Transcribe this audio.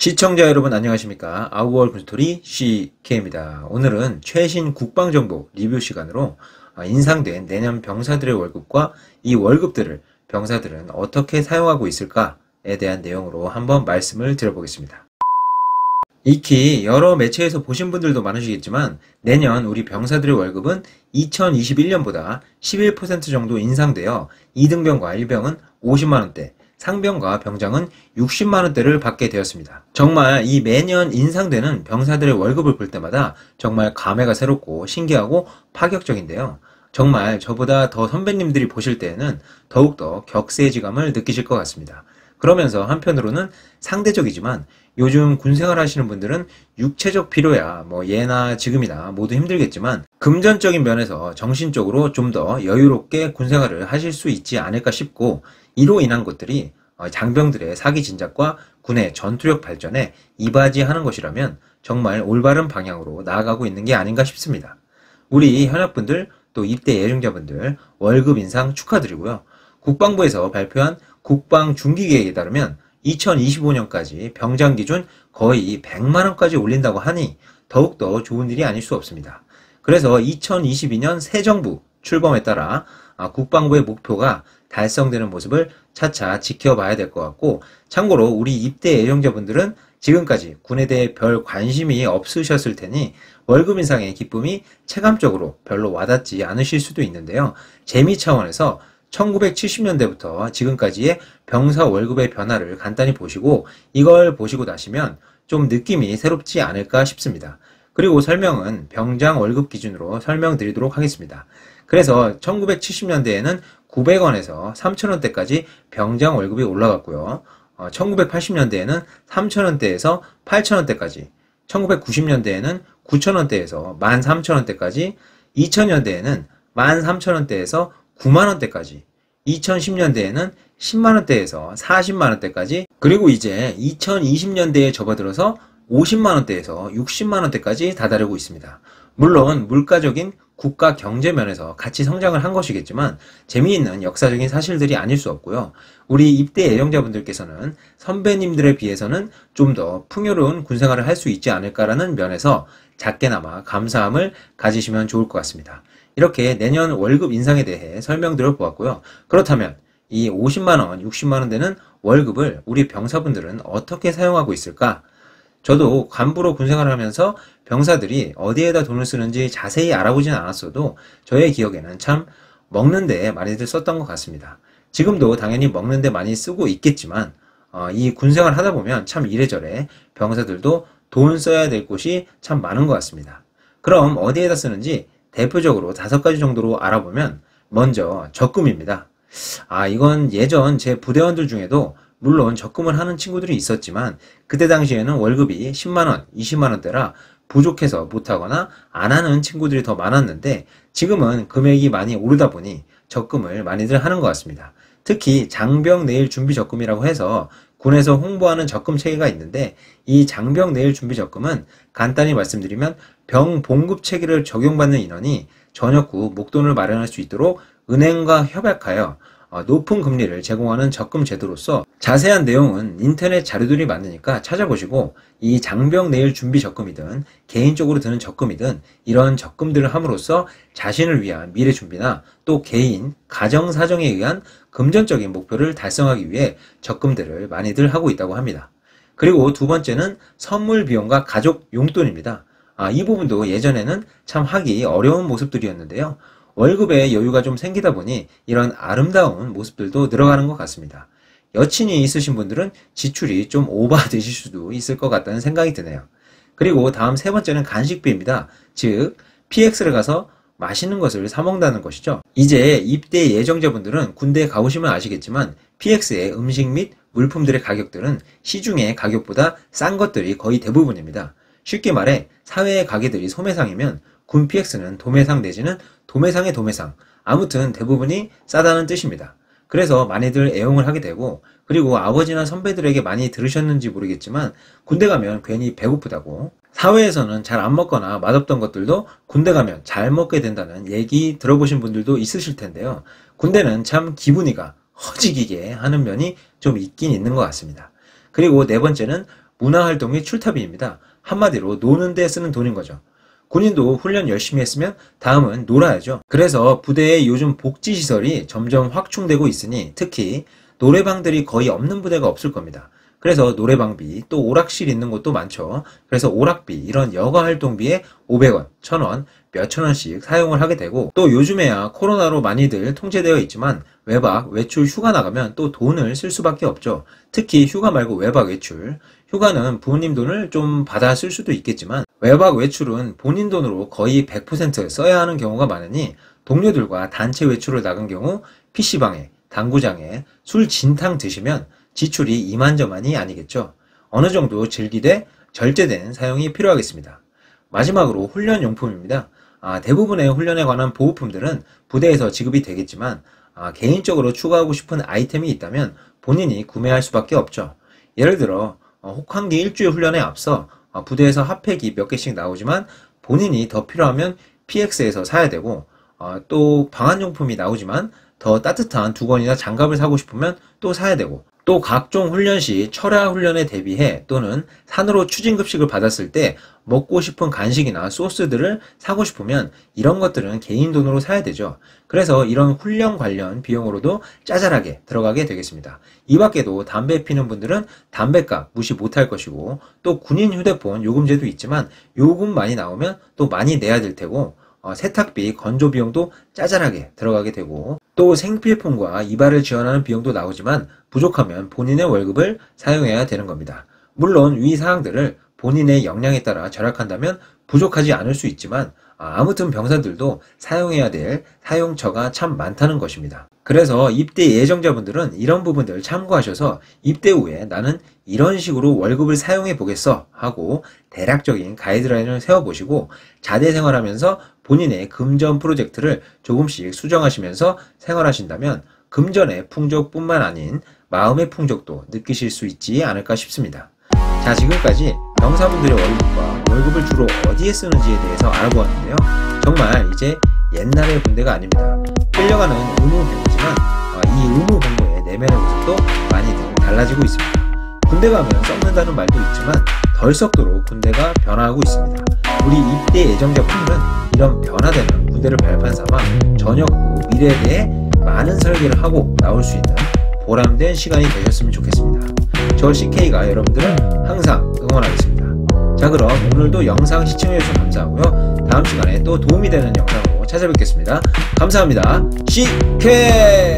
시청자 여러분 안녕하십니까 아우월 군스토리 CK입니다. 오늘은 최신 국방정보 리뷰 시간으로 아, 인상된 내년 병사들의 월급과 이 월급들을 병사들은 어떻게 사용하고 있을까에 대한 내용으로 한번 말씀을 드려보겠습니다. 익히 여러 매체에서 보신 분들도 많으시겠지만 내년 우리 병사들의 월급은 2021년보다 11% 정도 인상되어 2등병과 1병은 50만원대, 상병과 병장은 60만원대를 받게 되었습니다. 정말 이 매년 인상되는 병사들의 월급을 볼 때마다 정말 감회가 새롭고 신기하고 파격적인데요. 정말 저보다 더 선배님들이 보실 때에는 더욱더 격세지감을 느끼실 것 같습니다. 그러면서 한편으로는 상대적이지만 요즘 군생활 하시는 분들은 육체적 필요야 뭐 예나 지금이나 모두 힘들겠지만 금전적인 면에서 정신적으로 좀 더 여유롭게 군생활을 하실 수 있지 않을까 싶고 이로 인한 것들이 어, 장병들의 사기 진작과 군의 전투력 발전에 이바지하는 것이라면 정말 올바른 방향으로 나아가고 있는 게 아닌가 싶습니다. 우리 현역분들 또 입대 예정자분들 월급 인상 축하드리고요. 국방부에서 발표한 국방 중기 계획에 따르면 2025년까지 병장 기준 거의 100만 원까지 올린다고 하니 더욱더 좋은 일이 아닐 수 없습니다. 그래서 2022년 새 정부 출범에 따라 아, 국방부의 목표가 달성되는 모습을 차차 지켜봐야 될 것 같고 참고로 우리 입대 예정자분들은 지금까지 군에 대해 별 관심이 없으셨을 테니 월급 인상의 기쁨이 체감적으로 별로 와닿지 않으실 수도 있는데요. 재미 차원에서 1970년대부터 지금까지의 병사 월급의 변화를 간단히 보시고 이걸 보시고 나시면 좀 느낌이 새롭지 않을까 싶습니다. 그리고 설명은 병장 월급 기준으로 설명드리도록 하겠습니다. 그래서 1970년대에는 900원에서 3,000원대까지 병장 월급이 올라갔고요. 1980년대에는 어, 3,000원대에서 8,000원대까지, 1990년대에는 9,000원대에서 13,000원대까지, 2000년대에는 13,000원대에서 9만원대까지, 2010년대에는 10만원대에서 40만원대까지, 그리고 이제 2020년대에 접어들어서 50만원대에서 60만원대까지 다다르고 있습니다. 물론 물가적인 국가 경제 면에서 같이 성장을 한 것이겠지만 재미있는 역사적인 사실들이 아닐 수 없고요. 우리 입대 예정자분들께서는 선배님들에 비해서는 좀 더 풍요로운 군생활을 할 수 있지 않을까라는 면에서 작게나마 감사함을 가지시면 좋을 것 같습니다. 이렇게 내년 월급 인상에 대해 설명드려 보았고요. 그렇다면 이 50만원, 60만원 되는 월급을 우리 병사분들은 어떻게 사용하고 있을까? 저도 간부로 군생활을 하면서 병사들이 어디에다 돈을 쓰는지 자세히 알아보진 않았어도 저의 기억에는 참 먹는데 많이들 썼던 것 같습니다. 지금도 당연히 먹는데 많이 쓰고 있겠지만 어, 이 군생활 하다 보면 참 이래저래 병사들도 돈 써야 될 곳이 참 많은 것 같습니다. 그럼 어디에다 쓰는지 대표적으로 다섯 가지 정도로 알아보면 먼저 적금입니다. 아 이건 예전 제 부대원들 중에도 물론 적금을 하는 친구들이 있었지만 그때 당시에는 월급이 10만원, 20만원대라 부족해서 못하거나 안 하는 친구들이 더 많았는데 지금은 금액이 많이 오르다 보니 적금을 많이들 하는 것 같습니다. 특히 장병 내일 준비 적금이라고 해서 군에서 홍보하는 적금 체계가 있는데 이 장병 내일 준비 적금은 간단히 말씀드리면 병 봉급 체계를 적용받는 인원이 전역 후 목돈을 마련할 수 있도록 은행과 협약하여 어, 높은 금리를 제공하는 적금 제도로서 자세한 내용은 인터넷 자료들이 많으니까 찾아보시고 이 장병 내일 준비 적금이든 개인적으로 드는 적금이든 이런 적금들을 함으로써 자신을 위한 미래 준비나 또 개인, 가정 사정에 의한 금전적인 목표를 달성하기 위해 적금들을 많이들 하고 있다고 합니다. 그리고 두 번째는 선물 비용과 가족 용돈입니다. 아, 이 부분도 예전에는 참 하기 어려운 모습들이었는데요. 월급에 여유가 좀 생기다 보니 이런 아름다운 모습들도 늘어가는 것 같습니다. 여친이 있으신 분들은 지출이 좀 오버되실 수도 있을 것 같다는 생각이 드네요. 그리고 다음 세 번째는 간식비입니다. 즉, PX를 가서 맛있는 것을 사 먹는다는 것이죠. 이제 입대 예정자분들은 군대에 가보시면 아시겠지만 PX의 음식 및 물품들의 가격들은 시중의 가격보다 싼 것들이 거의 대부분입니다. 쉽게 말해 사회의 가게들이 소매상이면 군 PX는 도매상 내지는 도매상의 도매상. 아무튼 대부분이 싸다는 뜻입니다. 그래서 많이들 애용을 하게 되고 그리고 아버지나 선배들에게 많이 들으셨는지 모르겠지만 군대 가면 괜히 배고프다고 사회에서는 잘 안 먹거나 맛없던 것들도 군대 가면 잘 먹게 된다는 얘기 들어보신 분들도 있으실 텐데요. 군대는 참 기분이가 허지기게 하는 면이 좀 있긴 있는 것 같습니다. 그리고 네 번째는 문화활동 및 출타비입니다. 한마디로 노는 데 쓰는 돈인 거죠. 군인도 훈련 열심히 했으면 다음은 놀아야죠. 그래서 부대에 요즘 복지시설이 점점 확충되고 있으니 특히 노래방들이 거의 없는 부대가 없을 겁니다. 그래서 노래방비, 또 오락실 있는 곳도 많죠. 그래서 오락비, 이런 여가 활동비에 500원, 1000원, 몇천 원씩 사용을 하게 되고 또 요즘에야 코로나로 많이들 통제되어 있지만 외박, 외출, 휴가 나가면 또 돈을 쓸 수밖에 없죠. 특히 휴가 말고 외박, 외출. 휴가는 부모님 돈을 좀 받아 쓸 수도 있겠지만 외박, 외출은 본인 돈으로 거의 100% 써야 하는 경우가 많으니 동료들과 단체 외출을 나간 경우 PC방에, 당구장에 술 진탕 드시면 지출이 이만저만이 아니겠죠. 어느 정도 즐기되 절제된 사용이 필요하겠습니다. 마지막으로 훈련용품입니다. 아, 대부분의 훈련에 관한 보호품들은 부대에서 지급이 되겠지만 아, 개인적으로 추가하고 싶은 아이템이 있다면 본인이 구매할 수밖에 없죠. 예를 들어 어, 혹한기 일주일 훈련에 앞서 어, 부대에서 핫팩이 몇 개씩 나오지만 본인이 더 필요하면 PX에서 사야 되고 어, 또 방한용품이 나오지만 더 따뜻한 두건이나 장갑을 사고 싶으면 또 사야 되고 또 각종 훈련 시 철야 훈련에 대비해 또는 산으로 추진급식을 받았을 때 먹고 싶은 간식이나 소스들을 사고 싶으면 이런 것들은 개인 돈으로 사야 되죠. 그래서 이런 훈련 관련 비용으로도 짜잘하게 들어가게 되겠습니다. 이 밖에도 담배 피는 분들은 담배값 무시 못할 것이고 또 군인 휴대폰 요금제도 있지만 요금 많이 나오면 또 많이 내야 될 테고 어, 세탁비, 건조 비용도 짜잘하게 들어가게 되고 또 생필품과 이발을 지원하는 비용도 나오지만 부족하면 본인의 월급을 사용해야 되는 겁니다. 물론 위 사항들을 본인의 역량에 따라 절약한다면 부족하지 않을 수 있지만 아, 아무튼 병사들도 사용해야 될 사용처가 참 많다는 것입니다. 그래서 입대 예정자분들은 이런 부분들 참고하셔서 입대 후에 나는 이런 식으로 월급을 사용해 보겠어 하고 대략적인 가이드라인을 세워보시고 자대 생활하면서 본인의 금전 프로젝트를 조금씩 수정하시면서 생활하신다면 금전의 풍족뿐만 아닌 마음의 풍족도 느끼실 수 있지 않을까 싶습니다. 자, 지금까지 병사분들의 월급과 월급을 주로 어디에 쓰는지에 대해서 알아보았는데요. 정말 이제 옛날의 군대가 아닙니다. 끌려가는 의무 병이지만 어, 이 의무 복무의 내면의 모습도 많이들 달라지고 있습니다. 군대 가면 썩는다는 말도 있지만 덜 썩도록 군대가 변화하고 있습니다. 우리 입대 예정자분들은 이런 변화되는 군대를 발판 삼아 전역 후 미래에 대해 많은 설계를 하고 나올 수 있는 보람된 시간이 되셨으면 좋겠습니다. 저 CK가 여러분들을 항상 응원하겠습니다. 자 그럼 오늘도 영상 시청해주셔서 감사하고요. 다음 시간에 또 도움이 되는 영상으로 찾아뵙겠습니다. 감사합니다. CK!